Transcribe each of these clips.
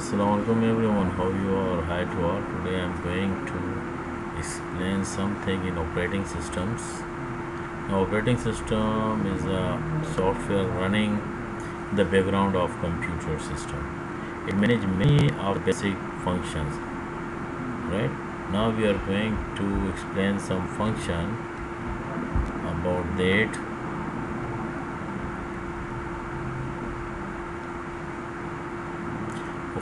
Assalamualaikum everyone, how you are? Hi to all. Today I am going to explain something in operating systems. Now, operating system is a software running the background of computer system. It manages many of basic functions. Right now, we are going to explain some function about that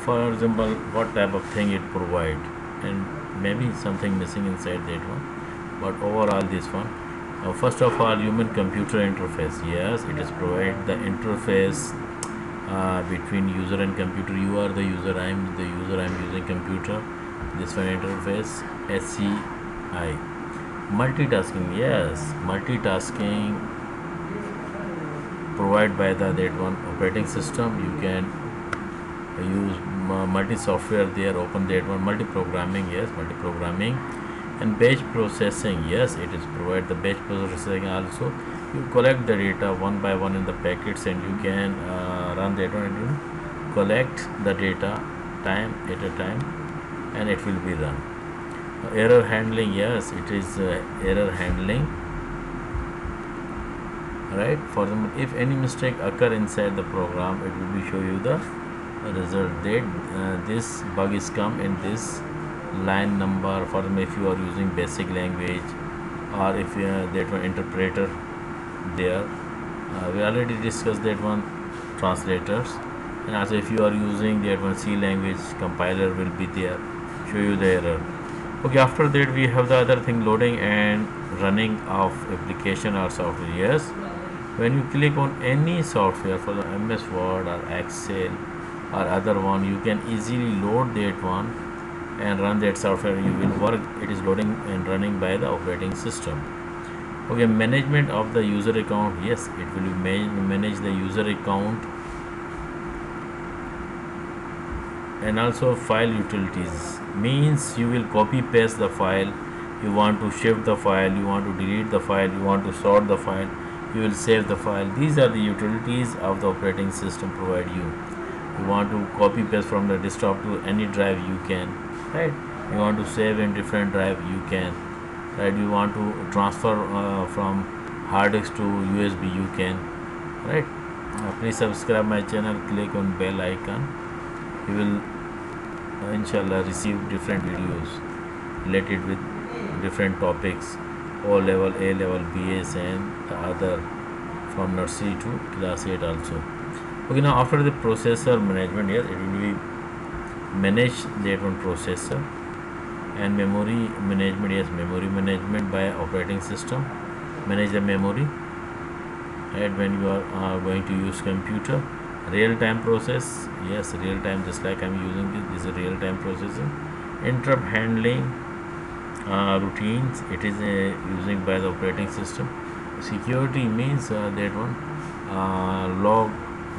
for example what type of thing it provide. And maybe something missing inside that one. But overall this one. Uh, first of all human computer interface. Yes it is provide the interface uh, between user and computer. You are the user i am the user i am using computer. This one interface sci multitasking. Yes multitasking. Provided by the that one operating system. You can use multi software there open that one multi programming yes multi programming and batch processing yes it is provide the batch processing also. You collect the data one by one in the packets and you can uh, run that one and collect the data time at a time and it will be run. Uh, error handling yes it is uh, error handling. Right? For them if any mistake occur inside the program it will be show you the result that uh, this bug is come in this line number. For if you are using basic language or if you uh, that one interpreter there. Uh, we already discussed that one translators. And also if you are using that one C language compiler will be there show you the error. Okay after that we have the other thing loading and running of application or software. Yes. When you click on any software for the MS Word or Excel or other one you can easily load that one and run that software. You will work it is loading and running by the operating system. Okay management of the user account. Yes it will manage the user account and also file utilities. Means you will copy paste the file. You want to shift the file. You want to delete the file. You want to sort the file. You will save the file. These are the utilities of the operating system provide you you want to copy paste from the desktop to any drive you can right? You want to save in different drive you can right? You want to transfer uh, from hard disk to usb you can right? Uh, please subscribe my channel click on bell icon. You will uh, inshallah receive different videos related with different topics o level a level bs and the other from nursery to class 8 also okay now after the processor management yes it will be manage that one processor and memory management yes memory management by operating system. Manage the memory and when you are uh, going to use computer. Real-time process yes real-time just like i'm using this this is real-time processing. Interrupt handling uh, routines it is uh, using by the operating system. Security means uh, that one uh, log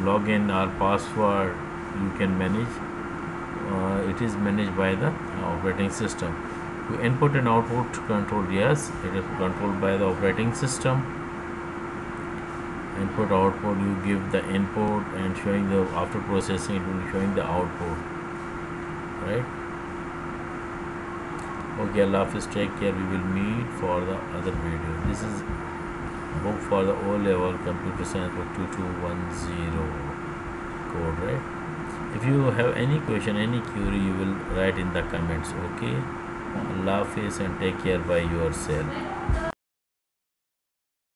login or password you can manage. Uh, it is managed by the operating system. We input and output control yes it is controlled by the operating system. Input output you give the input and showing the after processing it will showing the output right? Okay Allah Hafiz take care. We will meet for the other video. This is book for the O level computer science book 2210 code right? If you have any question any query you will write in the comments okay? Allah Hafiz and take care by yourself